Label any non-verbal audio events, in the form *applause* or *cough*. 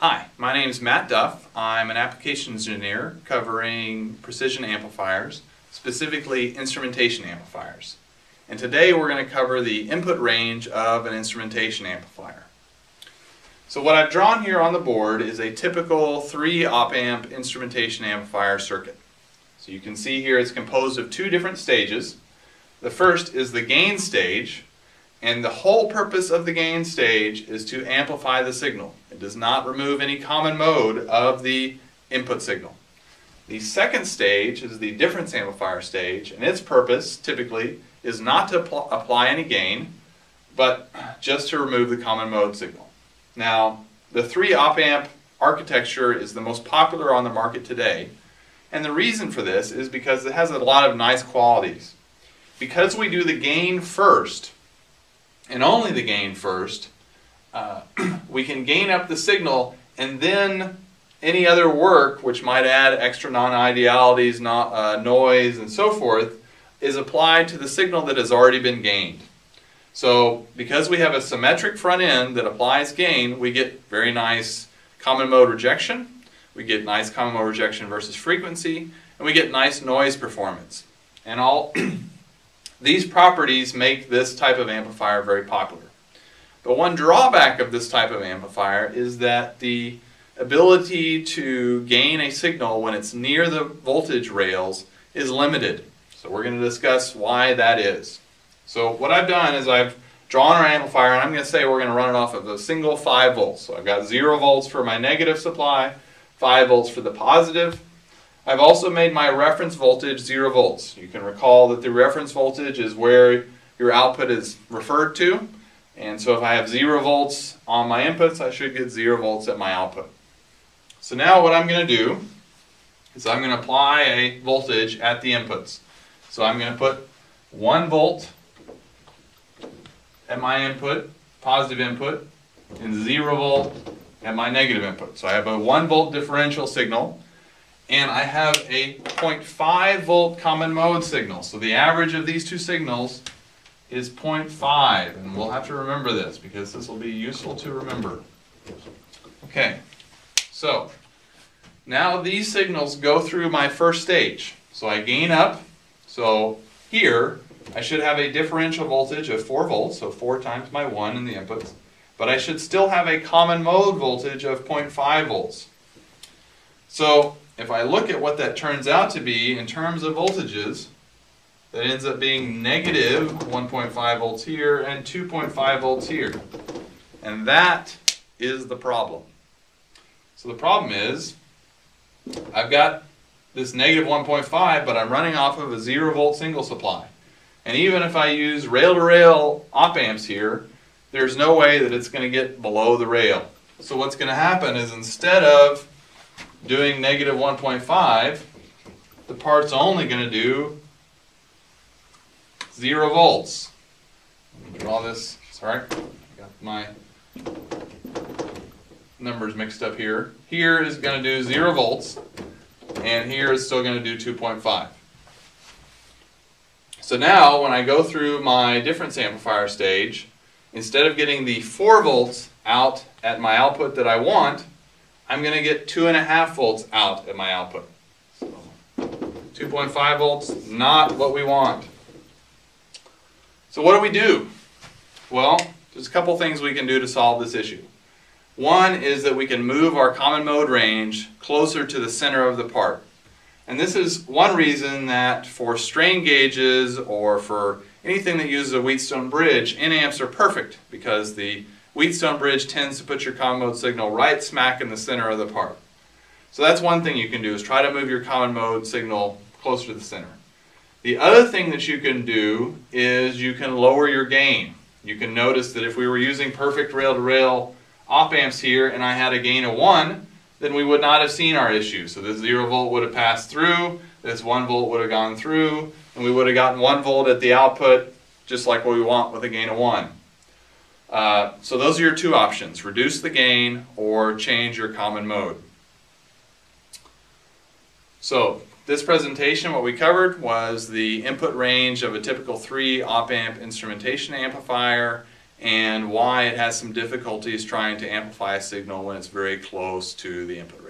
Hi, my name is Matt Duff. I'm an applications engineer covering precision amplifiers, specifically instrumentation amplifiers. And today we're going to cover the input range of an instrumentation amplifier. So what I've drawn here on the board is a typical 3 op amp instrumentation amplifier circuit. So you can see here it's composed of two different stages. The first is the gain stage, and the whole purpose of the gain stage is to amplify the signal. It does not remove any common mode of the input signal. The second stage is the difference amplifier stage, and its purpose, typically, is not to apply any gain, but just to remove the common mode signal. Now, the 3 op amp architecture is the most popular on the market today, and the reason for this is because it has a lot of nice qualities. Because we do the gain first, and only the gain first, uh, *clears throat* we can gain up the signal and then any other work which might add extra non-idealities, no, uh, noise, and so forth is applied to the signal that has already been gained. So because we have a symmetric front end that applies gain, we get very nice common mode rejection, we get nice common mode rejection versus frequency, and we get nice noise performance. And all *clears throat* these properties make this type of amplifier very popular. But one drawback of this type of amplifier is that the ability to gain a signal when it's near the voltage rails is limited. So we're going to discuss why that is. So what I've done is I've drawn our amplifier and I'm going to say we're going to run it off of a single 5 volts. So I've got 0 volts for my negative supply, 5 volts for the positive, I've also made my reference voltage 0 volts. You can recall that the reference voltage is where your output is referred to. And so if I have 0 volts on my inputs, I should get 0 volts at my output. So now what I'm going to do is I'm going to apply a voltage at the inputs. So I'm going to put 1 volt at my input, positive input, and 0 volt at my negative input. So I have a 1 volt differential signal and I have a 0.5 volt common mode signal. So the average of these two signals is 0.5, and we'll have to remember this because this will be useful to remember. Okay, so now these signals go through my first stage. So I gain up, so here I should have a differential voltage of 4 volts, so 4 times my 1 in the inputs, but I should still have a common mode voltage of 0.5 volts. So if I look at what that turns out to be in terms of voltages, that ends up being negative 1.5 volts here and 2.5 volts here. And that is the problem. So the problem is, I've got this negative 1.5, but I'm running off of a 0 volt single supply. And even if I use rail-to-rail op amps here, there's no way that it's going to get below the rail. So what's going to happen is instead of doing negative 1.5, the part's only going to do 0 volts. Draw this, sorry, I got my numbers mixed up here. Here is going to do 0 volts, and here is still going to do 2.5. So now, when I go through my difference amplifier stage, instead of getting the 4 volts out at my output that I want, I'm going to get 2.5 volts out at my output. So 2.5 volts, not what we want. So what do we do? Well, there's a couple things we can do to solve this issue. One is that we can move our common mode range closer to the center of the part. And this is one reason that for strain gauges or for anything that uses a Wheatstone bridge, In-amps are perfect because the Wheatstone bridge tends to put your common mode signal right smack in the center of the part. So that's one thing you can do is try to move your common mode signal closer to the center. The other thing that you can do is you can lower your gain. You can notice that if we were using perfect rail-to-rail op amps here and I had a gain of 1, then we would not have seen our issue. So this 0 volt would have passed through, this 1 volt would have gone through, and we would have gotten 1 volt at the output just like what we want with a gain of 1. Uh, so those are your two options, reduce the gain or change your common mode. So this presentation, what we covered was the input range of a typical 3 op amp instrumentation amplifier and why it has some difficulties trying to amplify a signal when it's very close to the input rails.